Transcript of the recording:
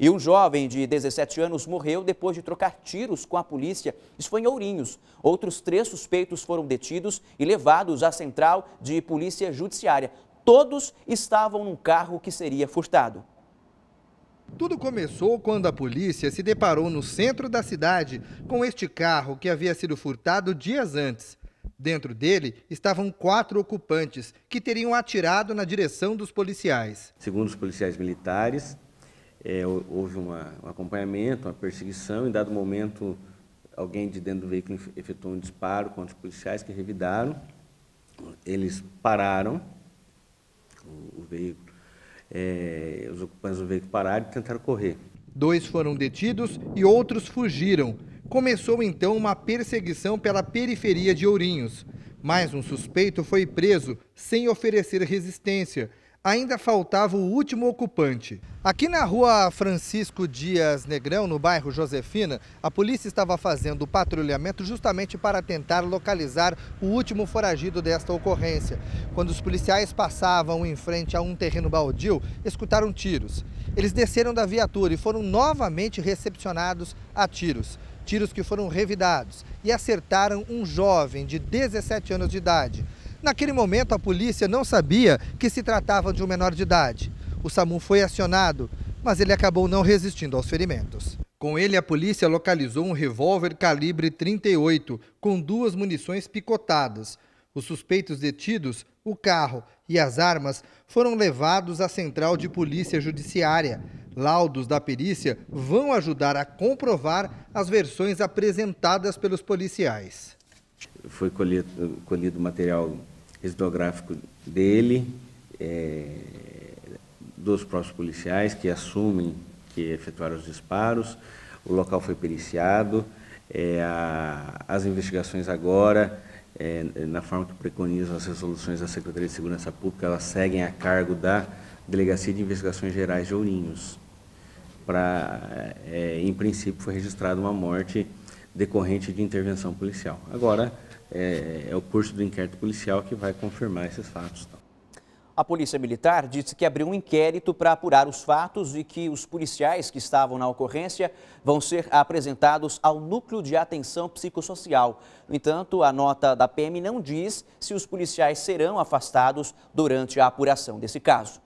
E um jovem de 17 anos morreu depois de trocar tiros com a polícia. Isso foi em Ourinhos. Outros três suspeitos foram detidos e levados à central de polícia judiciária. Todos estavam num carro que seria furtado. Tudo começou quando a polícia se deparou no centro da cidade com este carro que havia sido furtado dias antes. Dentro dele estavam quatro ocupantes que teriam atirado na direção dos policiais. Segundo os policiais militares, é, houve uma, um acompanhamento, uma perseguição. Em dado momento, alguém de dentro do veículo efetuou um disparo contra os policiais que revidaram. Eles pararam o, o veículo. É, os ocupantes do veículo pararam e tentaram correr. Dois foram detidos e outros fugiram. Começou então uma perseguição pela periferia de Ourinhos. Mais um suspeito foi preso sem oferecer resistência ainda faltava o último ocupante. Aqui na rua Francisco Dias Negrão, no bairro Josefina, a polícia estava fazendo patrulhamento justamente para tentar localizar o último foragido desta ocorrência. Quando os policiais passavam em frente a um terreno baldio, escutaram tiros. Eles desceram da viatura e foram novamente recepcionados a tiros. Tiros que foram revidados e acertaram um jovem de 17 anos de idade. Naquele momento, a polícia não sabia que se tratava de um menor de idade. O SAMU foi acionado, mas ele acabou não resistindo aos ferimentos. Com ele, a polícia localizou um revólver calibre 38, com duas munições picotadas. Os suspeitos detidos, o carro e as armas foram levados à central de polícia judiciária. Laudos da perícia vão ajudar a comprovar as versões apresentadas pelos policiais. Foi colhido, colhido material residuográfico dele, é, dos próprios policiais que assumem que efetuaram os disparos. O local foi periciado. É, a, as investigações agora, é, na forma que preconizam as resoluções da Secretaria de Segurança Pública, elas seguem a cargo da Delegacia de Investigações Gerais de Ourinhos. Pra, é, em princípio, foi registrada uma morte decorrente de intervenção policial. Agora, é, é o curso do inquérito policial que vai confirmar esses fatos. A Polícia Militar disse que abriu um inquérito para apurar os fatos e que os policiais que estavam na ocorrência vão ser apresentados ao Núcleo de Atenção Psicossocial. No entanto, a nota da PM não diz se os policiais serão afastados durante a apuração desse caso.